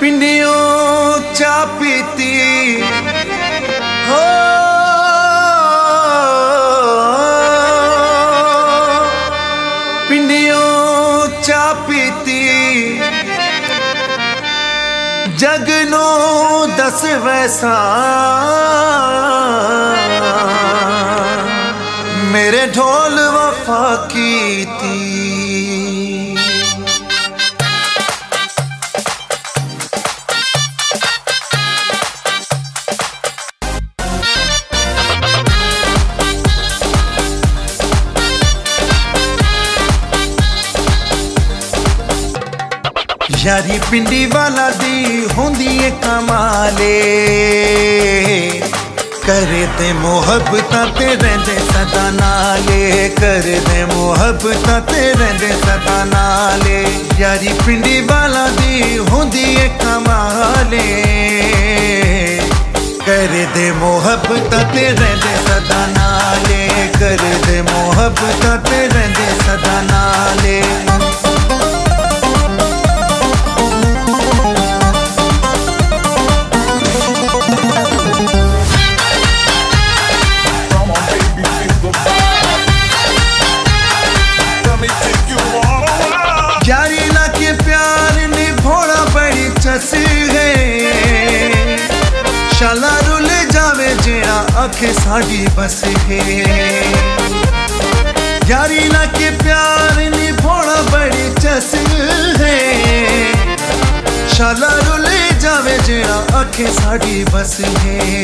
ਪਿੰਡਿਓਂ ਚਾ ਪੀਤੀ। ਹੋ। ਚਾ ਪੀਤੀ। ਜਗ ਦਸ ਵੈਸਾ। ਮੇਰੇ ਢੋਲਵਾ की थी ਯਾਰੀ ਪਿੰਡੀ ਵਾਲਾ ਦੀ ਹੁੰਦੀ ਏ ਕਮਾਲੇ ਕਰੇ ਤੇ ਮੁਹੱਬਤਾਂ ਤੇ ਰਹਿੰਦੇ ਸਦਾ ਨਾਲੇ, ਕਰੇ ਤੇ ਮੁਹੱਬਤਾਂ ਤੇ ਰਹਿੰਦੇ ਸਦਾ ਨਾਲੇ। ਯਾਰੀ ਪਿੰਡੀ ਵਾਲਾ ਦੀ ਹੁੰਦੀ ਏ ਕਮਾਲੇ ਕਰੇ ਦੇ ਮੁਹੱਬਤਾਂ ਤੇ ਰਹਿੰਦੇ ਸਦਾ ਨਾਲੇ, ਕਰੇ ਦੇ ਮੁਹੱਬਤਾਂ ਤੇ ਰਹਿੰਦੇ ਸਦਾ ਨਾਲੇ। ਆਖੇ ਸਾਡੀ ਬਸ ਹੈ ਯਾਰੀ ਨਾ ਕੇ ਪਿਆਰ ਨਿਭਾਉਣਾ ਬੜੀ ਚਸ ਹੈ ਸ਼ਾਲਾ ਰੁਲੇ ਜਾਵੇ ਜਿਹੜਾ ਆਖੇ ਸਾਡੀ ਬਸ ਹੈ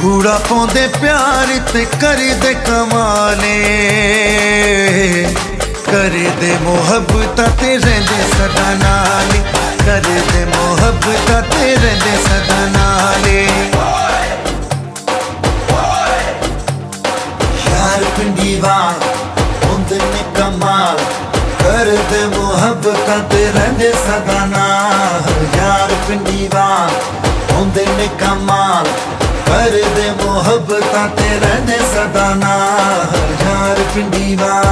ਕੂੜਾ ਪਾਉਂਦੇ ਪਿਆਰ ਤੇ ਕਰਦੇ ਕਮਾਲੇ ਕਰਦੇ ਮੁਹੱਬਤਾਂ ਤੇ ਰਹਿੰਦੇ ਸਦਾ ਨਾਲੇ ਕਰਦੇ ਮੁਹੱਬਤਾਂ ਤੇ ਰਹਿੰਦੇ ਸਦਾ ਨਾਲੇ ਕਰਦੇ ਮੁਹੱਬਤਾਂ ਤੇ ਰਹਿੰਦੇ ਸਦਾ ਨਾਲ ਯਾਰ ਪਿੰਡੀਵਾ ਹੁੰਦੇ ਨੇ ਕਮਾਲ। ਕਰਦੇ ਮੁਹੱਬਤਾਂ ਤੇ ਰਹਿੰਦੇ ਸਦਾ ਨਾਲ ਯਾਰ ਪਿੰਡੀਵਾ।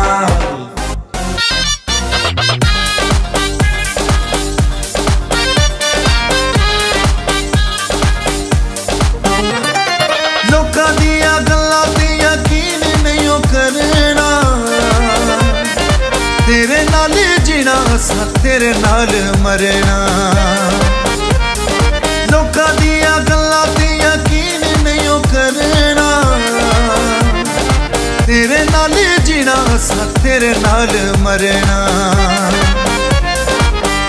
ਤੇਰੇ ਨਾਲ ਮਰਨਾ। ਲੋਕਾਂ ਦੀਆਂ ਗੱਲਾਂ ਤੇ ਯਕੀਨ ਨਹੀਂ ਉਹ ਕਰਨਾ। ਤੇਰੇ ਨਾਲ ਜੀਣਾ ਅਸਾਂ ਤੇਰੇ ਨਾਲ ਮਰਨਾ।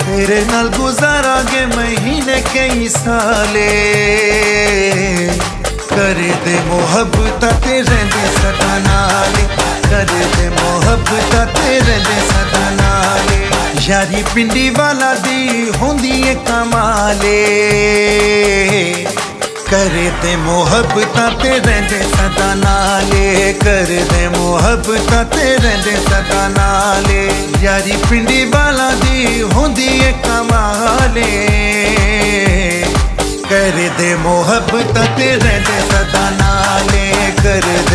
ਤੇਰੇ ਨਾਲ ਗੁਜ਼ਾਰਾਂਗੇ ਮਹੀਨੇ ਕਈ ਸਾਲੇ। ਕਰਦੇ ਮੁਹੱਬਤਾਂ ਤੇ ਰਹਿੰਦੇ ਸਦਾ ਨਾਲੇ। ਕਰਦੇ ਮੁਹੱਬਤਾਂ ਤੇ ਰਹਿੰਦੇ ਸਦਾ ਨਾਲੇ ਯਾਰੀ ਪਿੰਡੀ ਵਾਲਾ ਦੀ ਹੁੰਦੀ ਏ ਕਮਾਲੇ ਕਰੇ ਤੇ ਮੁਹੱਬਤਾਂ ਤੇ ਰਹਿੰਦੇ ਸਦਾ ਨਾਲੇ ਕਰਦੇ ਮੁਹੱਬਤਾਂ ਤੇ ਰਹਿੰਦੇ ਸਦਾ ਨਾਲੇ ਯਾਰੀ ਪਿੰਡੀ ਵਾਲਾ ਦੀ ਹੁੰਦੀ ਏ ਕਮਾਲੇ ਕਰਦੇ ਮੁਹੱਬਤਾਂ ਤੇ ਰਹਿੰਦੇ ਸਦਾ ਨਾਲੇ ਕਰਦੇ ਮੁਹੱਬਤਾਂ